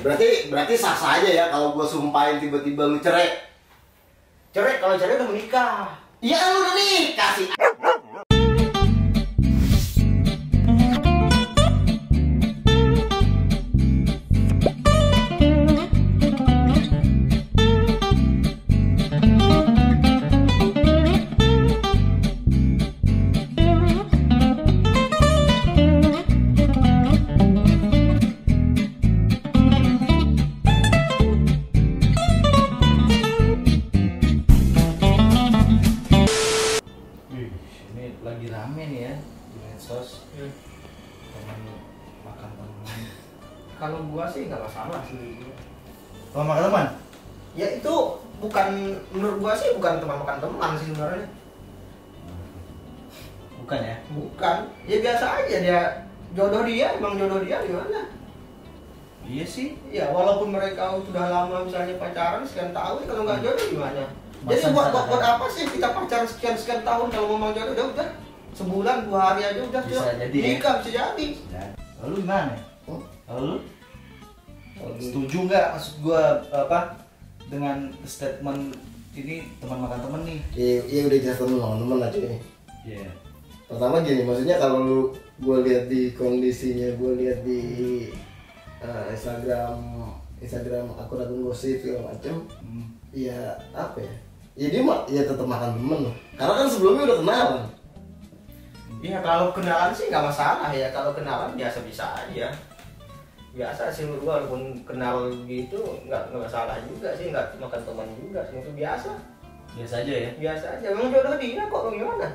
berarti berarti sah sah aja ya kalau gue sumpahin tiba-tiba lu cerai. Cerai kalau cerai udah menikah. Iya lu udah nikah sih. Kalau makan teman? Ya itu bukan menurut gua sih bukan teman makan teman sih sebenarnya. Bukan ya? Bukan. Ya biasa aja dia jodoh dia emang jodoh dia gimana? Iya sih. Ya walaupun mereka sudah lama misalnya pacaran sekian tahun kalau nggak jodoh gimana? Jadi buat, buat, buat apa sih kita pacaran sekian sekian tahun kalau mau jodoh udah udah sebulan dua hari aja udah Bisa udah. jadi ya? nikah bisa jadi. Ya. Lalu gimana? Hmm? Lalu setuju nggak maksud gua apa dengan statement ini teman makan teman nih? Iya, iya udah jelas temen temen aja nih. Iya. Pertama gini, maksudnya kalau lu gue lihat di kondisinya, gue lihat di eh, Instagram, Instagram akun-akun gosip segala macam, Hmm. ya apa ya? Ya dia mah, ya tetap makan temen loh. Karena kan sebelumnya udah kenalan. Iya kalau kenalan sih nggak masalah ya kalau kenalan biasa bisa aja. Biasa sih menurut gua walaupun kenal gitu nggak nggak masalah juga sih nggak makan teman juga sih itu biasa Biasa aja ya. biasa aja memang jodoh dia kok gimana?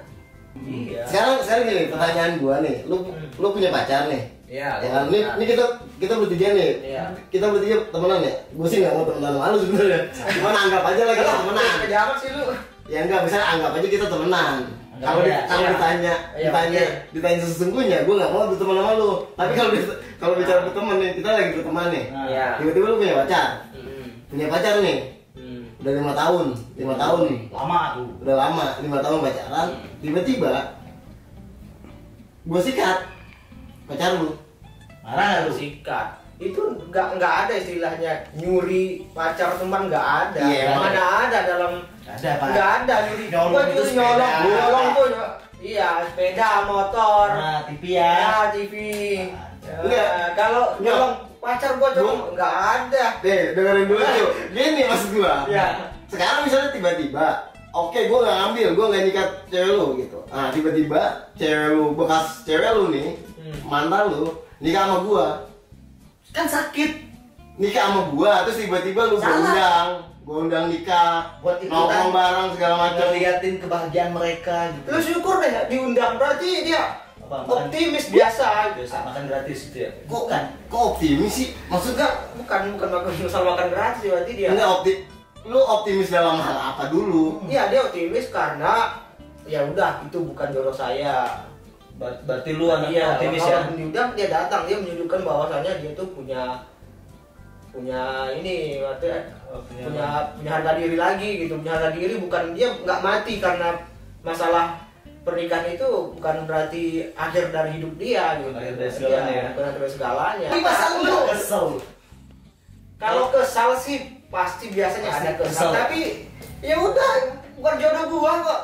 Iya. Sekarang, sekarang gini, pertanyaan gue nih, lu, Hmm. lu punya pacar nih? Iya. Ya kan, ini, ini kita kita bertiga nih, Iya. kita bertiga temenan ya. Gue sih nggak mau temenan sama lu sebenarnya. Cuman anggap aja lah kita temenan. Sih lu. Ya enggak, misalnya anggap aja kita temenan. Kalau di- aja, kalau iya. ditanya, Iya, ditanya, ditanya sesungguhnya, gue nggak mau berteman sama lu. Tapi kalau kalau bicara berteman nih, kita lagi berteman nih. Iya. Tiba-tiba lu punya pacar, Hmm. punya pacar nih, Hmm. udah lima tahun, lima tahun nih, Lama tuh. udah lama, lima tahun pacaran. Tiba-tiba, gue sikat pacar lu. Marah lu? sikat. Itu nggak nggak ada istilahnya nyuri pacar teman nggak ada. Iya, Mana ada dalam Ada pak. nggak ada nyuri. Nyolong Gua nyuri nyolong, nyolong tuh. Iya, sepeda, motor. Nah, TV Ya, ya. TV. Ya, Enggak. kalau Enggak. nyolong pacar gua nyolong Gua- nggak ada. Deh, dengerin dulu tuh. Gini maksud gue. Iya. Sekarang misalnya tiba-tiba, oke gue nggak ngambil, gue nggak nyikat cewek lu gitu. Nah tiba-tiba cewek lu bekas cewek lu nih, Hmm. mantan lu nikah sama gue, kan sakit. Nikah sama gue, terus tiba-tiba lu gue Salah. undang, gue undang nikah, Buat ikutan. nongkrong bareng segala macam. Ngeliatin kebahagiaan mereka gitu. Lu syukur deh diundang berarti dia Apa, makan- optimis biasa. biasa makan gratis gitu ya? Kok kan? Kok optimis sih? Maksudnya Bukan bukan makan masalah makan gratis berarti dia. enggak opti, lu optimis dalam hal apa dulu? Iya dia optimis karena ya udah itu bukan jodoh saya. Ber- Berarti lu anak Iya, optimis ya? diundang dia datang dia menunjukkan bahwasannya dia tuh punya punya ini maksudnya Oh, punya- punya punya harga diri lagi gitu punya harga diri bukan dia nggak mati karena masalah pernikahan itu bukan berarti akhir dari hidup dia gitu Akhir dari segalanya Iya, ya? bukan akhir dari segalanya Tapi masa lu Kesel. kalau kesal sih pasti biasanya Pasti ada kesal, kesal. tapi ya udah bukan jodoh gua kok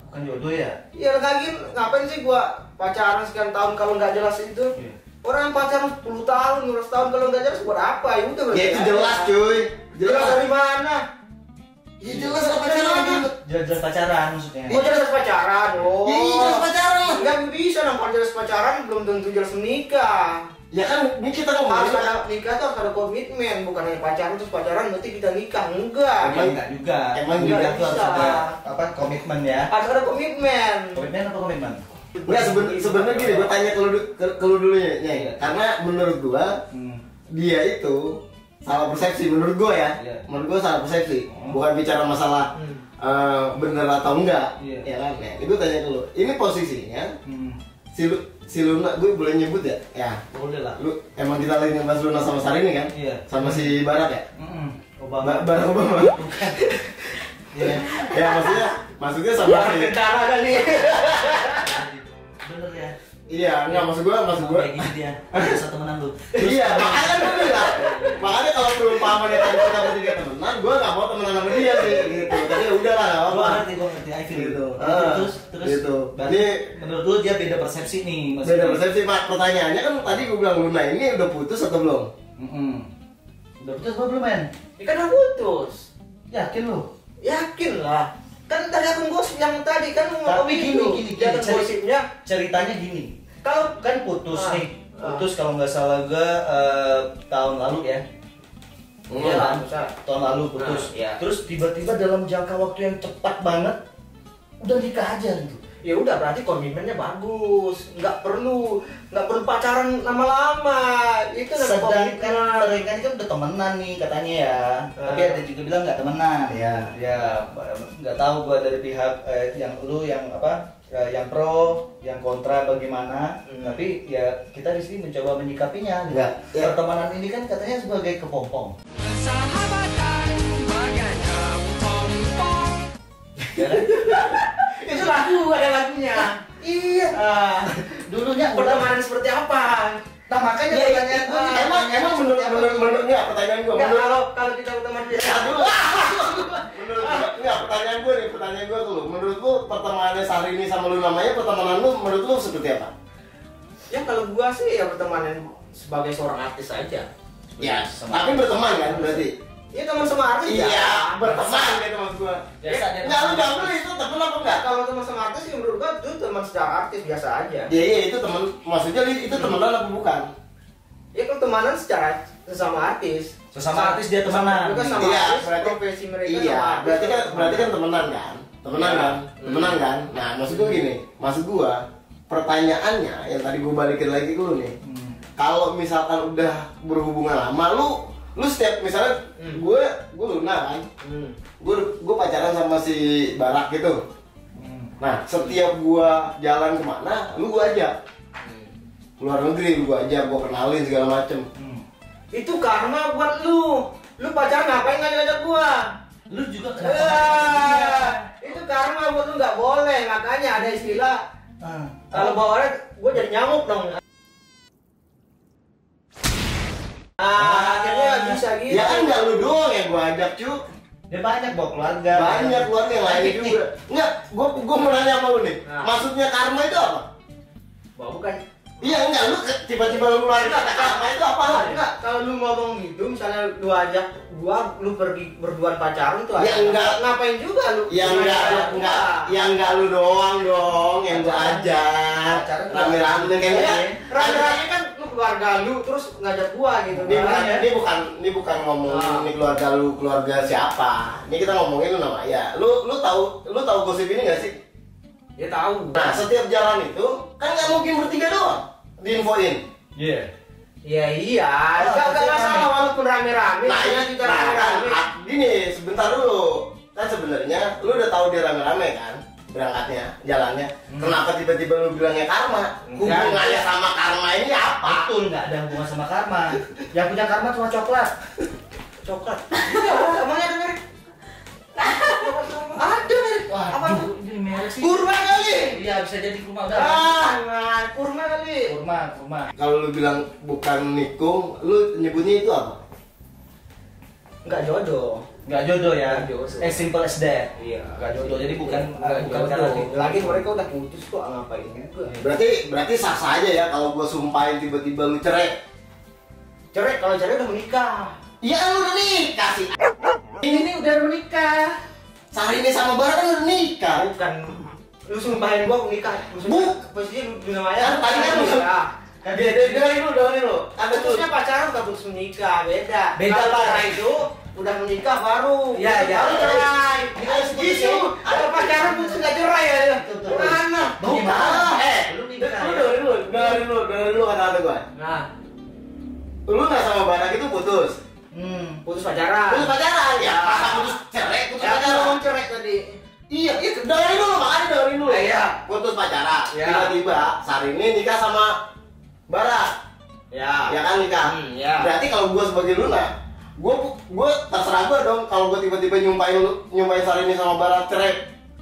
Bukan jodoh ya? Ya lagi ngapain sih gua pacaran sekian tahun kalau nggak jelas itu? Iya. Orang pacaran 10 tahun, 15 tahun kalau nggak jelas buat apa? Ya udah berarti Ya itu jelas cuy, Jelas jelas. dari mana? Ya jelas lah pacaran gitu. Jelas pacaran maksudnya. Oh jelas pacaran, oh. Ya iya jelas pacaran. Nggak bisa dong kalau jelas pacaran belum tentu jelas menikah. Ya kan ini kita Harus ngomongin ada nikah tuh harus ada komitmen, bukan hanya pacaran terus pacaran berarti kita nikah enggak. Emang enggak juga. Emang juga nggak tuh harus ada apa komitmen ya? Harus ada komitmen. Komitmen apa komitmen? Enggak seben- sebenarnya gini, gue tanya ke lu, ke, ke lu dulu ya, Nyai. Iya. Karena menurut gua Hmm. dia itu salah persepsi menurut gua ya. Iya. Menurut gua salah persepsi. Hmm. Bukan bicara masalah Hmm. eh, bener atau enggak. Iya. Ya kan? Ya, gue tanya ke lu. Ini posisinya Hmm. si lu si Luna gue boleh nyebut ya? Ya. Boleh lah. Lu emang kita lagi ngebahas Luna sama Sarini kan? Iya. Sama si Barat ya? Ba Obama. Barack Obama. Iya. ya maksudnya maksudnya sama si Tentara kali. Ya. Iya, enggak maksud gua, maksud gua. kayak gini dia biasa temenan lu Iya, makanya kan gue bilang. Makanya kalau perumpamaan tadi kita bertiga temenan, gue gak mau temenan sama dia sih gitu. Tapi ya udah lah, gak gua apa-apa. ngerti gua ngerti I feel Gitu. gitu Ah, terus terus gitu. Ini- menurut lu dia beda persepsi nih Beda persepsi, Mak. Pertanyaannya kan tadi gue bilang Luna ini udah putus atau belum? Mm-mm. udah putus apa belum men Ya kan udah putus. yakin lu Yakin lah. Kan tadi gosip yang tadi kan mau Tapi gini, gini, gini, Jangan gosipnya. ceritanya gini kalau kan putus Ah, nih ah. putus kalau nggak salah gue eh, tahun lalu ya Iya lah, bisa. tahun lalu putus Ah, iya. terus tiba-tiba dalam jangka waktu yang cepat banget udah nikah aja gitu Ya udah berarti komitmennya bagus. Nggak perlu nggak perlu pacaran lama-lama. Itu sedangkan mereka ini kan udah temenan nih katanya ya Ah. tapi ada juga bilang nggak temenan Iya. ya nggak tahu gua dari pihak eh, yang lu yang apa eh, yang pro yang kontra bagaimana Hmm. tapi ya kita di sini mencoba menyikapinya gitu. Nggak, ya. pertemanan ini kan katanya sebagai kepompong Sahabatan bagai kepompong ya kan? lagu ada lagunya. iya Ah, dulunya pertemanan seperti apa? nah makanya Ya, pertanyaan itu- gua nih, Emang, emang menurut, apa? menurut, menurut, enggak, pertanyaan gue, menurut, kalau kalau kita berteman biasa Ya, dulu. menurut enggak, pertanyaan gue nih, pertanyaan gue tuh, menurut lu pertemanannya Sarini sama lu namanya, pertemanan lu menurut lu seperti apa? Ya kalau gua sih ya bertemanan sebagai seorang artis aja. Ya, tapi berteman kan berarti? Ya teman sama artis ya. Iya, berteman gitu maksud gue. Biasa dia Enggak, lu enggak lu itu temen apa enggak? Kalau teman sama artis sih menurut gua itu teman secara artis biasa aja. Iya, iya, itu temen, maksudnya itu temenan apa bukan? Ya kalau temanan secara sesama artis. Sesama artis dia temenan. Mereka sama Iya, artis, berarti- profesi mereka Iya, sama artis. berarti kan berarti kan temenan kan? Temenan Iya. kan? Temenan Hmm. kan? Nah, maksud gue gini, maksud gue pertanyaannya yang tadi gue balikin lagi ke lu nih. Hmm. Kalau misalkan udah berhubungan lama, lu lu setiap misalnya Hmm. gue gue Luna kan, Hmm. gue gue pacaran sama si Barak gitu. Hmm. Nah, setiap gue jalan ke mana, lu gue ajak Hmm. luar negeri, gue ajak, gue kenalin segala macem. Hmm. Itu karma buat lu. Lu pacaran ngapain ngajak ngajak gua? lu juga kenapa Ya, ngajak dia? itu karma buat lu nggak boleh. Makanya ada istilah Ah. kalau bawa orang gua jadi nyamuk dong. Ah, akhirnya nggak bisa gitu. Ya kan nggak lu doang yang gue ajak, cu. dia banyak bawa keluarga Banyak keluarga yang lain juga. Enggak, gue gue mau nanya sama lu nih. Nah. Maksudnya karma itu apa? Bawa bukan. Iya enggak, lu tiba-tiba lu ngeluarin kata karma itu apa? Ah, enggak, kalau lu ngomong gitu, misalnya lu ajak gua, lu pergi berduaan pacaran tuh Ya, enggak. ngapain juga lu? Ya enggak, enggak, gua? ya enggak lu doang dong yang Pacaran. ajak. Pacaran Rame-rame kan Ya, ya. rame-rame kan keluarga lu terus ngajak gua gitu. Ini bukan, Makanya. ini bukan, ini bukan ngomongin Ah. ini keluarga lu, keluarga siapa. Ini kita ngomongin lu nama ya. Lu lu tahu, lu tahu gosip ini gak sih? Ya tahu. Nah, setiap jalan itu kan nggak mungkin bertiga doang diinfoin. iya Ya iya, Oh, enggak enggak pasti masalah walaupun rame-rame. Nah, ya, ini kita nah, rame-rame. ah, gini, sebentar dulu. Kan sebenarnya lu udah tahu dia rame-rame kan berangkatnya, jalannya. Hmm. Kenapa tiba-tiba lu bilangnya karma? Hubungannya sama karma ini apa? betul nggak ada hubungan sama karma yang punya karma cuma coklat Coklat. Emangnya ada merek? Ada merek. wah Apa? ini, ini merek sih Kurma kali. iya bisa jadi kurma udah Ah, nah, kurma kali. kurma kurma Kalau lu bilang bukan nikung, lu nyebutnya itu apa? Enggak jodoh. Nggak jodoh ya Nggak jodoh. as simple as that Iya. nggak jodoh jadi bukan Nggak bukan jodoh. karena Lagi mereka udah putus kok ngapain juga. Berarti berarti sah sah aja ya kalau gua sumpahin tiba-tiba lu cerai. Cerai kalau cerai udah menikah. Iya lu udah nikah sih. Ini udah menikah. Sehari ini sama Barat kan udah nikah. Bukan lu sumpahin gua menikah. Bu. Pasti lu dunia maya. Kan tadi kan lu-. Kan dia dengerin lu, dengerin lu. Ada tuh. Putusnya pacaran bukan putus menikah, beda. Beda, cerai itu udah menikah baru. Iya, iya. Baru cerai. Gitu. ya. Kalau pacaran putus nggak cerai ya. Mana? Bagaimana? Eh, Lu nikah, ya? dengerin lu, dengerin lu, dengerin lu kata-kata gua. Nah, Lu nggak sama Barak itu putus. hmm putus pacaran. Putus pacaran ya. Ya. Masa putus cerai, putus Ya, pacaran. ngomong cerai tadi. Iya, iya, dengerin dulu, makanya dengerin dulu. Ah, iya. Putus pacaran. Iya. Tiba-tiba Sarini nikah sama Barak. Ya. Ya kan nikah. Hmm, ya. Berarti kalau gua sebagai Luna, gua gua terserah gua dong kalau gua tiba-tiba nyumpain lu- nyumpain Sarini sama Barat cerai.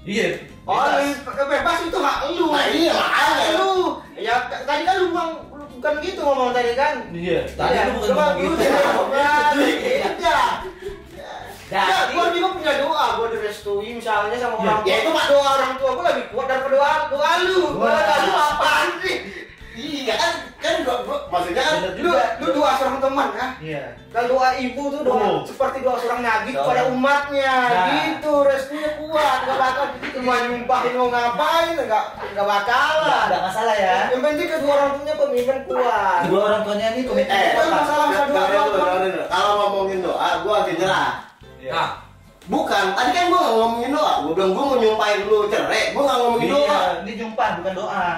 Iya. Oh, bebas. bebas itu hak lu. Nah, iya, makanya. Hak lu. Ya tadi kan lu bilang lu bukan gitu ngomong tadi kan. Iya. Tadi Iya, lu bukan ngomong gitu. Nah, iya. Ya, Jadi- gua juga punya doa, gua direstui misalnya sama Ya, orang tua. ya itu mah doa orang tua gua lebih kuat daripada doa doa lu. Doa lu apaan sih? Iya kan kan gua, gua maksudnya kan Lu, lu doa seorang teman ya. Iya. Kalau doa ibu tuh doa Oh. seperti doa seorang nabi Seorang- kepada umatnya, Nah. gitu restunya kuat, nggak bakal cuma nyumpahin mau ngapain, nggak nggak bakalan. Enggak masalah ya. Yang penting kedua orang tuanya pemimpin kuat. Kedua orang tuanya ini komitmen eh Bukan masalah dengerin dulu. kalau ngomongin doa gua agak nyerah Iya. Nah, bukan tadi kan gua nggak ngomongin doa gua bilang gua mau nyumpahin lu cerai gua nggak ngomongin doa Iya, ini jumpa bukan doa.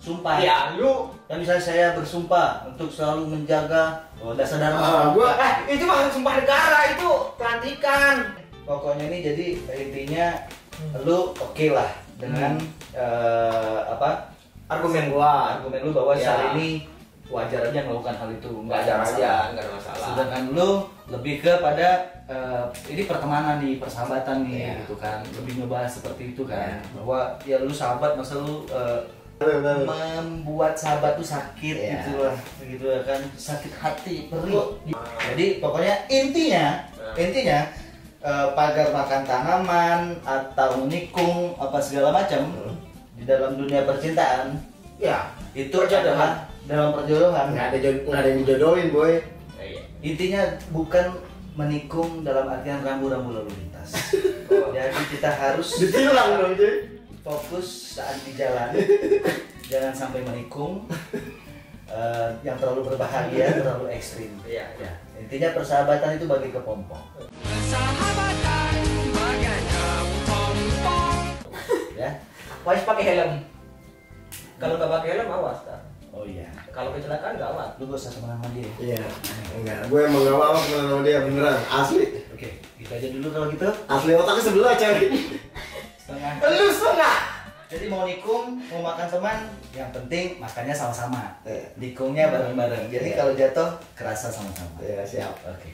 Sumpah. ya lu, Dan misalnya saya bersumpah untuk selalu menjaga oh, dasar dharma. Ah, gua eh itu mah sumpah negara itu pelantikan. Pokoknya ini jadi intinya lu oke lah dengan eh, apa Argumen gua, argumen lu bahwa Ya. saat ini wajar aja melakukan hal itu nggak ada wajar masalah. aja, nggak ada masalah. Sedangkan lu lebih kepada eh, ini pertemanan nih, persahabatan nih Iya. gitu kan. Lebih ngebahas seperti itu kan. Iya. Bahwa ya lu sahabat masa lu bener. Membuat sahabat tuh sakit Iya. gitu lah. Gitu ya kan, sakit hati, perih. Jadi pokoknya intinya intinya eh, pagar makan tanaman atau menikung apa segala macam di dalam dunia percintaan Ya, itu adalah dalam perjodohan nggak ada jod- nggak ada yang dijodohin boy iya. intinya bukan menikung dalam artian rambu-rambu lalu lintas Oh. jadi kita harus ditilang dong cuy fokus saat di jalan. Jangan sampai menikung eh, yang terlalu berbahaya terlalu ekstrim. Iya, ya intinya persahabatan itu bagi kepompong. Persahabatan bagai kepompong. Ya. Wajib pakai helm. Kalau nggak pakai helm awas kan. oh iya. Kalau kecelakaan gawat. lu gak usah sama dia. Iya. Enggak. Gue emang nggak mau kenal sama dia beneran. Asli. Oke gitu aja dulu kalau gitu. Asli otaknya sebelah cewek setengah Lu setengah. jadi mau nikung mau makan teman yang penting makannya sama-sama Iya. nikungnya bareng-bareng jadi Iya. kalau jatuh kerasa sama-sama ya siap oke